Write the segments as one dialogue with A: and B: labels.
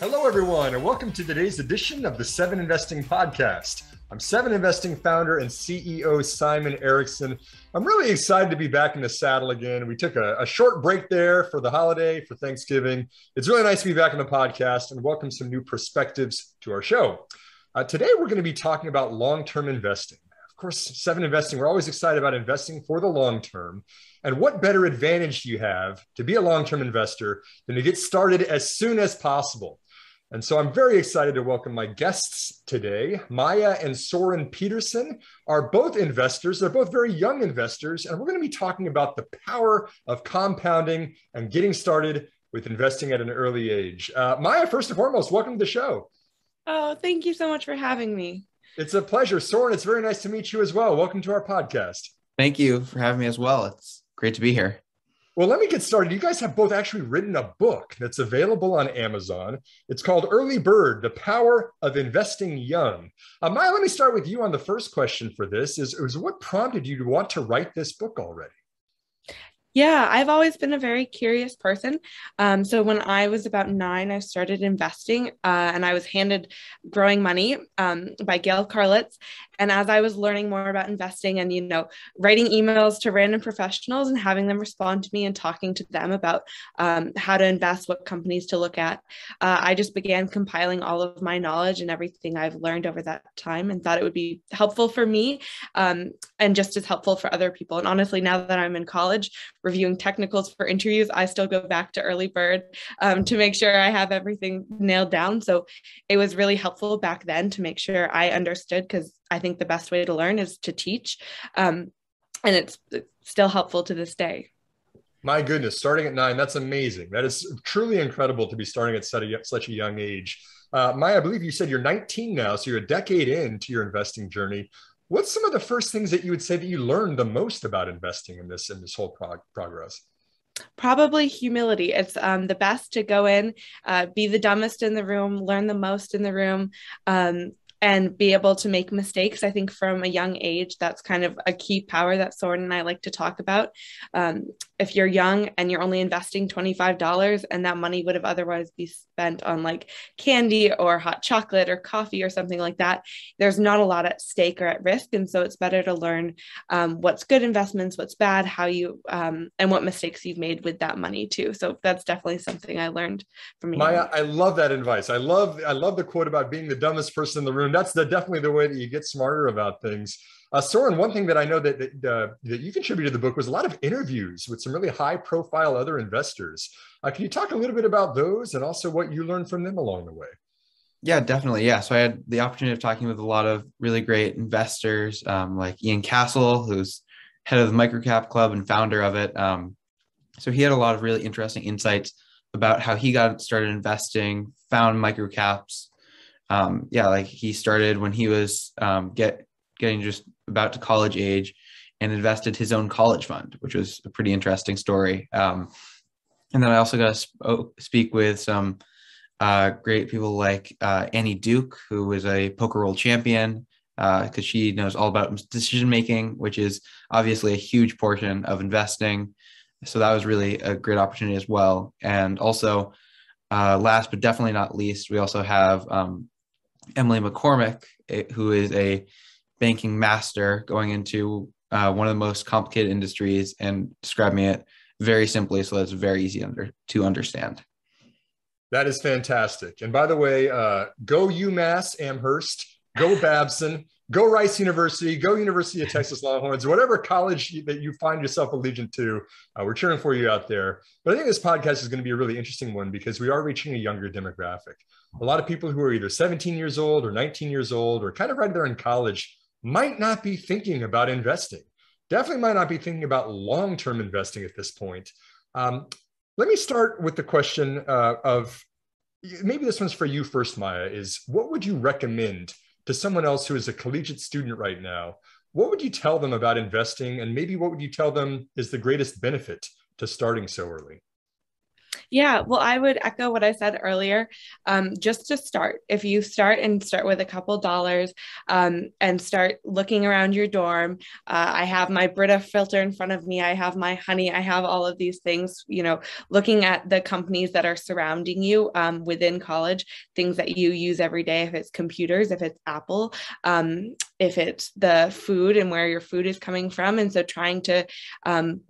A: Hello, everyone, and welcome to today's edition of the Seven Investing Podcast. I'm Seven Investing founder and CEO Simon Erickson. I'm really excited to be back in the saddle again. We took a, a, short break there for the holiday, for Thanksgiving. It's really nice to be back on the podcast and welcome some new perspectives to our show. Uh, today, we're going to be talking about long term investing. Of course, Seven Investing, we're always excited about investing for the long term. And what better advantage do you have to be a long term investor than to get started as soon as possible? And so I'm very excited to welcome my guests today. Maya and Soren Peterson are both investors. They're both very young investors. And we're going to be talking about the power of compounding and getting started with investing at an early age. Uh, Maya, first and foremost, welcome to the show.
B: Oh, thank you so much for having me.
A: It's a pleasure. Soren, it's very nice to meet you as well. Welcome to our podcast.
C: Thank you for having me as well. It's great to be here.
A: Well, let me get started. You guys have both actually written a book that's available on Amazon. It's called Early Bird The Power of Investing Young. Uh, Maya, let me start with you on the first question for this is, is what prompted you to want to write this book already?
B: Yeah, I've always been a very curious person. Um, so when I was about nine, I started investing uh, and I was handed Growing Money um, by Gail Karlitz. And as I was learning more about investing and, you know, writing emails to random professionals and having them respond to me and talking to them about um, how to invest, what companies to look at, uh, I just began compiling all of my knowledge and everything I've learned over that time and thought it would be helpful for me um, and just as helpful for other people. And honestly, now that I'm in college, reviewing technicals for interviews, I still go back to Early Bird um, to make sure I have everything nailed down. So it was really helpful back then to make sure I understood because I think the best way to learn is to teach. Um, and it's, it's still helpful to this day.
A: My goodness, starting at nine, that's amazing. That is truly incredible to be starting at such a young age. Uh, Maya, I believe you said you're 19 now, so you're a decade into your investing journey. What's some of the first things that you would say that you learned the most about investing in this in this whole prog- progress?
B: Probably humility. It's um, the best to go in, uh, be the dumbest in the room, learn the most in the room, um, and be able to make mistakes. I think from a young age, that's kind of a key power that Soren and I like to talk about. Um, if you're young and you're only investing $25 and that money would have otherwise be spent on like candy or hot chocolate or coffee or something like that, there's not a lot at stake or at risk. And so it's better to learn um, what's good investments, what's bad, how you, um, and what mistakes you've made with that money too. So that's definitely something I learned from
A: you. Maya, I love that advice. I love, I love the quote about being the dumbest person in the room that's the, definitely the way that you get smarter about things. Uh, Soren, one thing that I know that that, uh, that you contributed to the book was a lot of interviews with some really high-profile other investors. Uh, can you talk a little bit about those and also what you learned from them along the way?
C: Yeah, definitely. Yeah, so I had the opportunity of talking with a lot of really great investors, um, like Ian Cassel, who's head of the Microcap Club and founder of it. Um, so he had a lot of really interesting insights about how he got started investing, found microcaps, um, yeah, like he started when he was um, get getting just about to college age and invested his own college fund, which was a pretty interesting story. Um, and then I also got to sp- speak with some uh, great people like uh, Annie Duke, who was a poker world champion, because uh, she knows all about decision making, which is obviously a huge portion of investing. So that was really a great opportunity as well. And also, uh, last but definitely not least, we also have um, Emily McCormick, who is a banking master going into uh, one of the most complicated industries and describing it very simply so that's very easy under, to understand.
A: That is fantastic. And by the way, uh, go UMass Amherst, go Babson, go Rice University, go University of Texas Longhorns, whatever college that you find yourself allegiant to, uh, we're cheering for you out there. But I think this podcast is going to be a really interesting one because we are reaching a younger demographic. A lot of people who are either 17 years old or 19 years old or kind of right there in college might not be thinking about investing. Definitely might not be thinking about long term investing at this point. Um, let me start with the question uh, of maybe this one's for you first, Maya. Is what would you recommend to someone else who is a collegiate student right now? What would you tell them about investing? And maybe what would you tell them is the greatest benefit to starting so early?
B: Yeah, well, I would echo what I said earlier. Um, just to start, if you start and start with a couple dollars um, and start looking around your dorm, uh, I have my Brita filter in front of me. I have my honey. I have all of these things, you know, looking at the companies that are surrounding you um, within college, things that you use every day, if it's computers, if it's Apple, um, if it's the food and where your food is coming from. And so trying to um,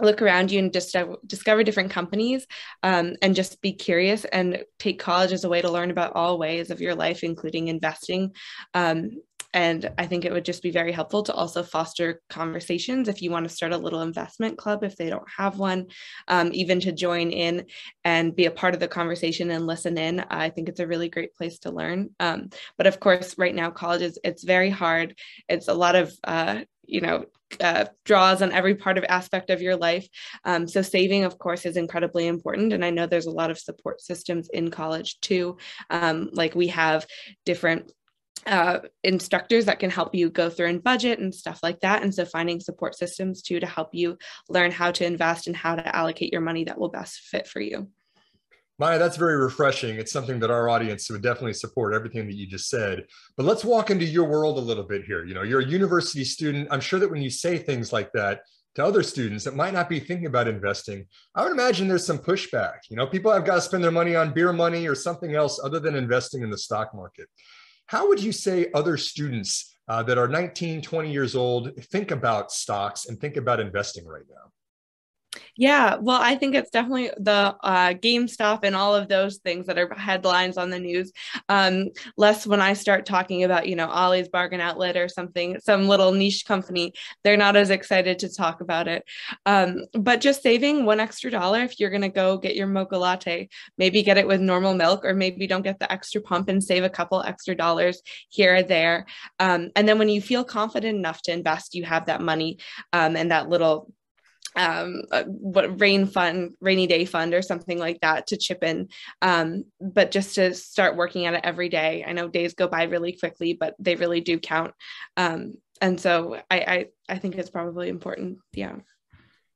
B: look around you and just discover different companies um, and just be curious and take college as a way to learn about all ways of your life including investing. Um, and i think it would just be very helpful to also foster conversations if you want to start a little investment club if they don't have one um, even to join in and be a part of the conversation and listen in. I think it's a really great place to learn. Um, but of course right now college is it's very hard. It's a lot of uh, you know uh, draws on every part of aspect of your life. Um, so saving, of course, is incredibly important. And I know there's a lot of support systems in college too. Um, like we have different uh, instructors that can help you go through and budget and stuff like that. And so finding support systems too to help you learn how to invest and how to allocate your money that will best fit for you.
A: Maya, that's very refreshing. It's something that our audience would definitely support everything that you just said. But let's walk into your world a little bit here. You know, you're a university student. I'm sure that when you say things like that to other students that might not be thinking about investing, I would imagine there's some pushback. You know, people have got to spend their money on beer money or something else other than investing in the stock market. How would you say other students uh, that are 19, 20 years old think about stocks and think about investing right now?
B: Yeah, well, I think it's definitely the uh, GameStop and all of those things that are headlines on the news. Um, less when I start talking about, you know, Ollie's Bargain Outlet or something, some little niche company, they're not as excited to talk about it. Um, but just saving one extra dollar if you're going to go get your mocha latte, maybe get it with normal milk, or maybe don't get the extra pump and save a couple extra dollars here or there. Um, and then when you feel confident enough to invest, you have that money um, and that little um, uh, what rain fund, rainy day fund, or something like that to chip in. Um, but just to start working at it every day. I know days go by really quickly, but they really do count. Um, and so I, I, I think it's probably important. Yeah.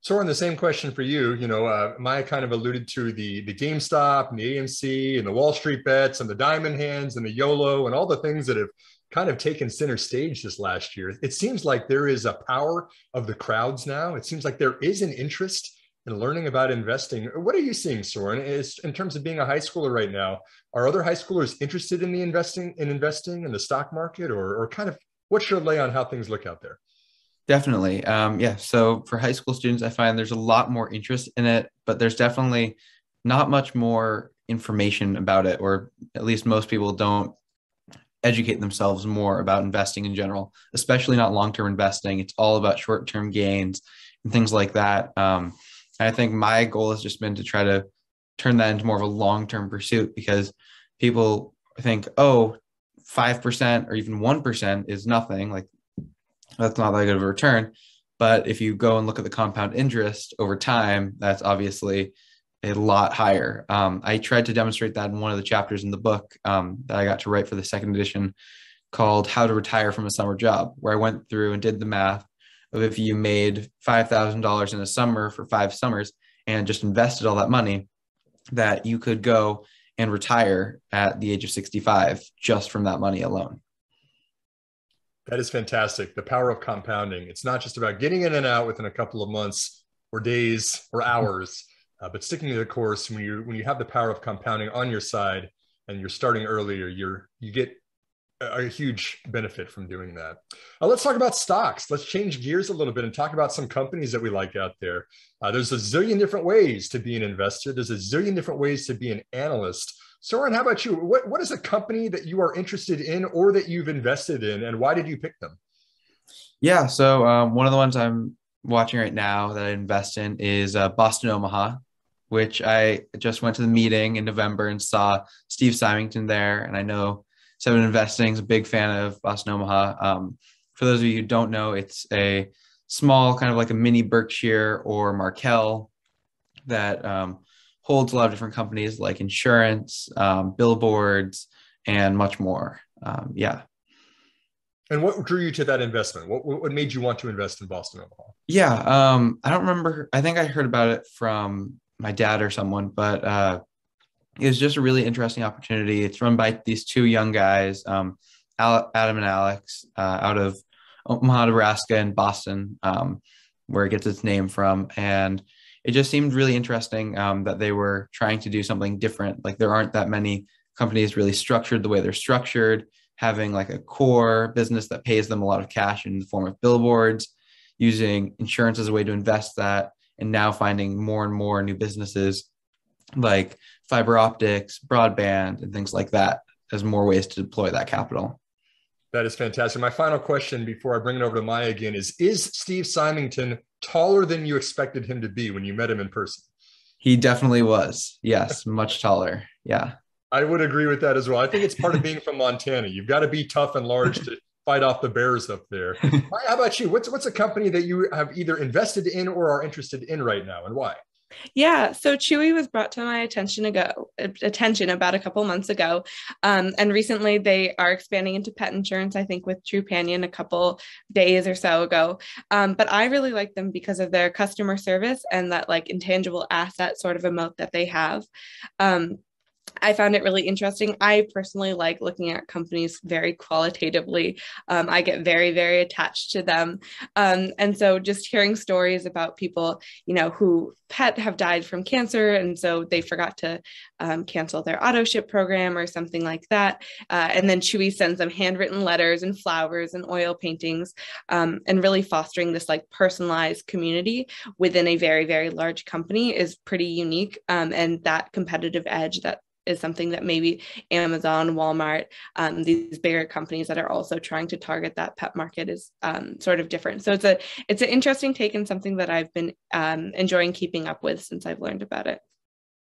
A: So on the same question for you. You know, uh, Maya kind of alluded to the the GameStop and the AMC and the Wall Street bets and the diamond hands and the YOLO and all the things that have kind of taken center stage this last year. It seems like there is a power of the crowds now. It seems like there is an interest in learning about investing. What are you seeing, Soren? Is in terms of being a high schooler right now, are other high schoolers interested in the investing in investing in the stock market, or or kind of what's your lay on how things look out there?
C: Definitely. Um, yeah. So for high school students, I find there's a lot more interest in it, but there's definitely not much more information about it, or at least most people don't educate themselves more about investing in general, especially not long term investing. It's all about short term gains and things like that. Um, I think my goal has just been to try to turn that into more of a long term pursuit because people think, oh, 5% or even 1% is nothing. Like that's not that good of a return. But if you go and look at the compound interest over time, that's obviously a lot higher. Um, I tried to demonstrate that in one of the chapters in the book um, that I got to write for the second edition called How to Retire from a Summer Job, where I went through and did the math of if you made $5,000 in a summer for five summers and just invested all that money, that you could go and retire at the age of 65 just from that money alone.
A: That is fantastic. The power of compounding. It's not just about getting in and out within a couple of months or days or hours. Uh, but sticking to the course, when you when you have the power of compounding on your side and you're starting earlier, you're you get a, huge benefit from doing that. Uh, let's talk about stocks. Let's change gears a little bit and talk about some companies that we like out there. Uh, there's a zillion different ways to be an investor. There's a zillion different ways to be an analyst. Soren, how about you? What, what is a company that you are interested in or that you've invested in, and why did you pick them?
C: Yeah, so um, one of the ones I'm watching right now that I invest in is uh, Boston Omaha which I just went to the meeting in November and saw Steve Symington there. And I know Seven Investing is a big fan of Boston Omaha. Um, for those of you who don't know, it's a small kind of like a mini Berkshire or Markel that um, holds a lot of different companies like insurance, um, billboards, and much more. Um, yeah.
A: And what drew you to that investment? What, what made you want to invest in Boston Omaha?
C: Yeah, um, I don't remember. I think I heard about it from my dad or someone, but uh, it was just a really interesting opportunity. It's run by these two young guys, um, Adam and Alex, uh, out of Omaha, Nebraska, and Boston, um, where it gets its name from. And it just seemed really interesting um, that they were trying to do something different. Like there aren't that many companies really structured the way they're structured, having like a core business that pays them a lot of cash in the form of billboards, using insurance as a way to invest that, and now finding more and more new businesses like fiber optics, broadband, and things like that as more ways to deploy that capital.
A: That is fantastic. My final question before I bring it over to Maya again is Is Steve Symington taller than you expected him to be when you met him in person?
C: He definitely was. Yes, much taller. Yeah.
A: I would agree with that as well. I think it's part of being from Montana. You've got to be tough and large to fight off the bears up there. How about you? What's what's a company that you have either invested in or are interested in right now, and why?
B: Yeah, so Chewy was brought to my attention ago attention about a couple months ago, um, and recently they are expanding into pet insurance. I think with Trupanion a couple days or so ago. Um, but I really like them because of their customer service and that like intangible asset sort of a moat that they have. Um, I found it really interesting. I personally like looking at companies very qualitatively. Um, I get very, very attached to them. Um, and so just hearing stories about people, you know, who pet have died from cancer. And so they forgot to um, cancel their auto ship program or something like that. Uh, and then Chewy sends them handwritten letters and flowers and oil paintings um, and really fostering this like personalized community within a very, very large company is pretty unique. Um, and that competitive edge that is something that maybe Amazon, Walmart, um, these bigger companies that are also trying to target that pet market is um, sort of different. So it's a it's an interesting take and something that I've been um, enjoying keeping up with since I've learned about it.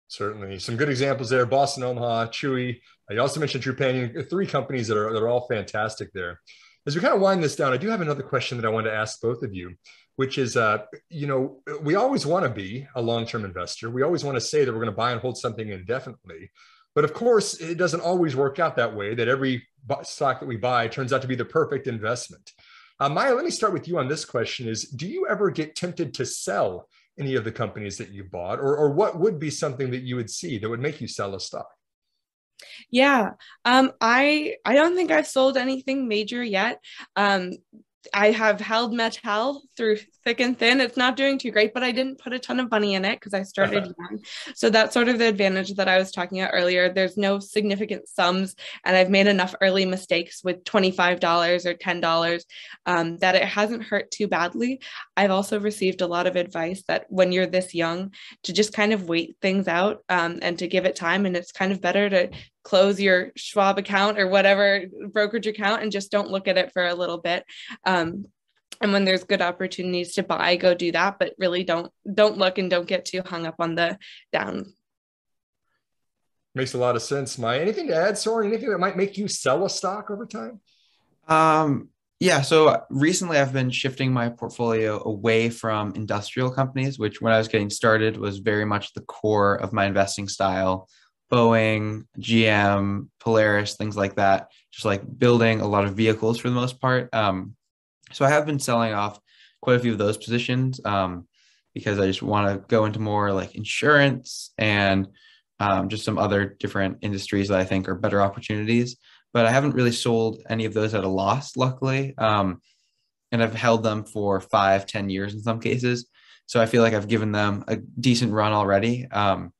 A: Certainly, some good examples there: Boston, Omaha, Chewy. You also mentioned Trupanion. Three companies that are that are all fantastic there. As we kind of wind this down, I do have another question that I wanted to ask both of you which is, uh, you know, we always want to be a long term investor. We always want to say that we're going to buy and hold something indefinitely. But of course, it doesn't always work out that way, that every stock that we buy turns out to be the perfect investment. Uh, Maya, let me start with you on this question is, do you ever get tempted to sell any of the companies that you bought or, or what would be something that you would see that would make you sell a stock?
B: Yeah, um, I I don't think I've sold anything major yet. Um, I have held Mattel through thick and thin. It's not doing too great, but I didn't put a ton of money in it because I started young. So that's sort of the advantage that I was talking about earlier. There's no significant sums, and I've made enough early mistakes with $25 or $10 um, that it hasn't hurt too badly. I've also received a lot of advice that when you're this young, to just kind of wait things out um, and to give it time. And it's kind of better to close your Schwab account or whatever brokerage account and just don't look at it for a little bit. Um, and when there's good opportunities to buy go do that but really don't don't look and don't get too hung up on the down
A: makes a lot of sense my anything to add soren anything that might make you sell a stock over time
C: um yeah so recently i've been shifting my portfolio away from industrial companies which when i was getting started was very much the core of my investing style boeing gm polaris things like that just like building a lot of vehicles for the most part um, so I have been selling off quite a few of those positions um, because I just want to go into more like insurance and um, just some other different industries that I think are better opportunities. But I haven't really sold any of those at a loss, luckily. Um, and I've held them for five, ten years in some cases. So I feel like I've given them a decent run already. Um,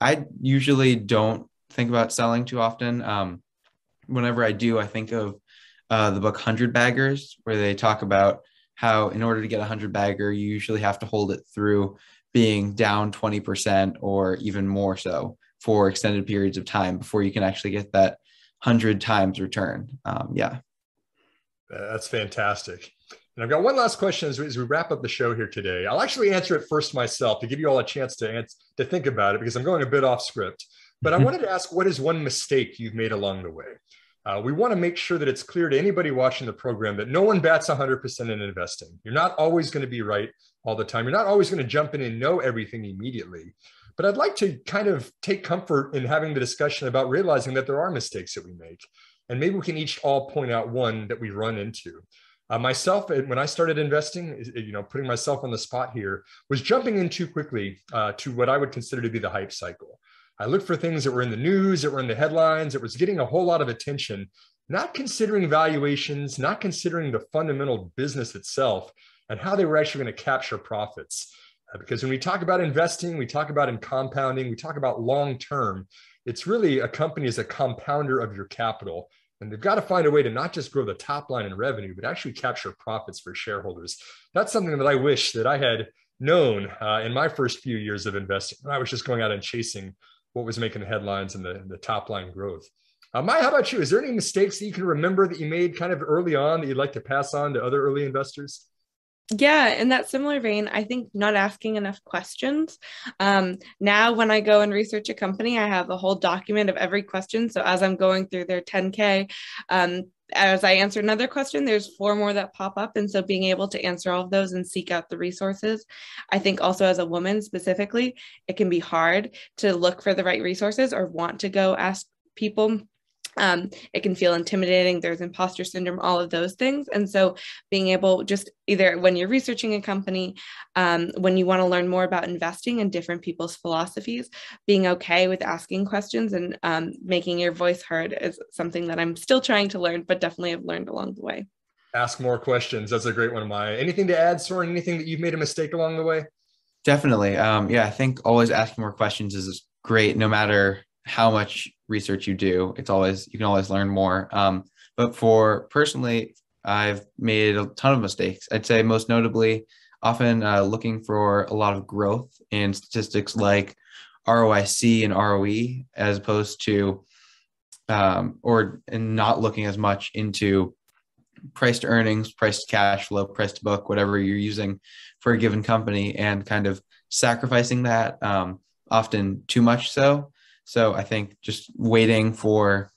C: I usually don't think about selling too often. Um, whenever I do, I think of uh, the book 100 Baggers, where they talk about how in order to get a 100 bagger, you usually have to hold it through being down 20% or even more so for extended periods of time before you can actually get that 100 times return. Um, yeah.
A: That's fantastic. And I've got one last question as we, as we, wrap up the show here today. I'll actually answer it first myself to give you all a chance to answer, to think about it because I'm going a bit off script. But I wanted to ask, what is one mistake you've made along the way? Uh, we want to make sure that it's clear to anybody watching the program that no one bats 100% in investing. You're not always going to be right all the time. You're not always going to jump in and know everything immediately. But I'd like to kind of take comfort in having the discussion about realizing that there are mistakes that we make. And maybe we can each all point out one that we run into. Uh, myself, when I started investing, you know, putting myself on the spot here, was jumping in too quickly uh, to what I would consider to be the hype cycle. I looked for things that were in the news, that were in the headlines, that was getting a whole lot of attention, not considering valuations, not considering the fundamental business itself and how they were actually going to capture profits. Uh, because when we talk about investing, we talk about in compounding, we talk about long term. It's really a company is a compounder of your capital. And they've got to find a way to not just grow the top line in revenue, but actually capture profits for shareholders. That's something that I wish that I had known uh, in my first few years of investing. I was just going out and chasing what was making the headlines and the, the top line growth. Uh, Maya, how about you? Is there any mistakes that you can remember that you made kind of early on that you'd like to pass on to other early investors?
B: Yeah in that similar vein i think not asking enough questions. Um, now when i go and research a company i have a whole document of every question. So as i'm going through their 10k um, as i answer another question there's four more that pop up. And so being able to answer all of those and seek out the resources i think also as a woman specifically it can be hard to look for the right resources or want to go ask people um, it can feel intimidating there's imposter syndrome all of those things. And so being able just either when you're researching a company um, when you want to learn more about investing and different people's philosophies being okay with asking questions and um, making your voice heard is something that i'm still trying to learn but definitely have learned along the way.
A: Ask more questions. That's a great one of maya. Anything to add soren? Anything that you've made a mistake along the way?
C: Definitely. Um, yeah i think always asking more questions is great no matter how much research you do. It's always you can always learn more. Um, but for personally, I've made a ton of mistakes. I'd say most notably, often uh, looking for a lot of growth in statistics like ROIC and ROE, as opposed to um, or and not looking as much into price to earnings, price to cash flow, price to book, whatever you're using for a given company, and kind of sacrificing that um, often too much so so I think just waiting for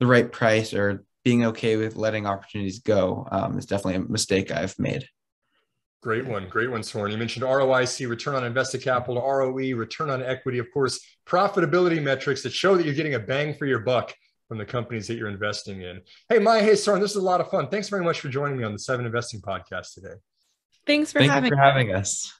C: the right price or being okay with letting opportunities go um, is definitely a mistake I've made.
A: Great one. Great one, Soren. You mentioned ROIC, return on invested capital, ROE, return on equity, of course, profitability metrics that show that you're getting a bang for your buck from the companies that you're investing in. Hey, Maya, hey, Soren, this is a lot of fun. Thanks very much for joining me on the Seven Investing Podcast today.
B: Thanks for
C: Thank
B: having,
C: for having us.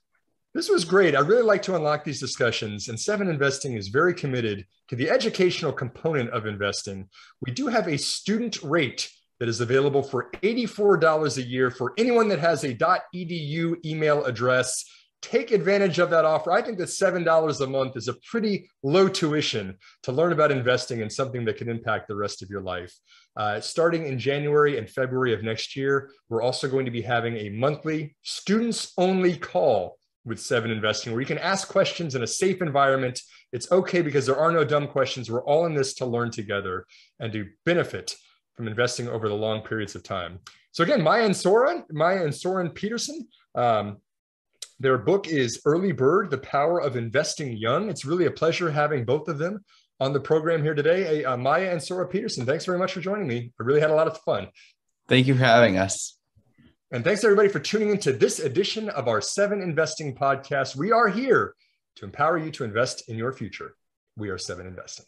A: This was great. I really like to unlock these discussions, and Seven Investing is very committed to the educational component of investing. We do have a student rate that is available for $84 a year for anyone that has a .edu email address. Take advantage of that offer. I think that $7 a month is a pretty low tuition to learn about investing in something that can impact the rest of your life. Uh, starting in January and February of next year, we're also going to be having a monthly students only call with Seven Investing, where you can ask questions in a safe environment. It's okay because there are no dumb questions. We're all in this to learn together and to benefit from investing over the long periods of time. So again, Maya and Soren, Maya and Soren Peterson, um, their book is Early Bird: The Power of Investing Young. It's really a pleasure having both of them on the program here today. Uh, Maya and Soren Peterson, thanks very much for joining me. I really had a lot of fun.
C: Thank you for having us.
A: And thanks everybody for tuning into this edition of our Seven Investing podcast. We are here to empower you to invest in your future. We are Seven Investing.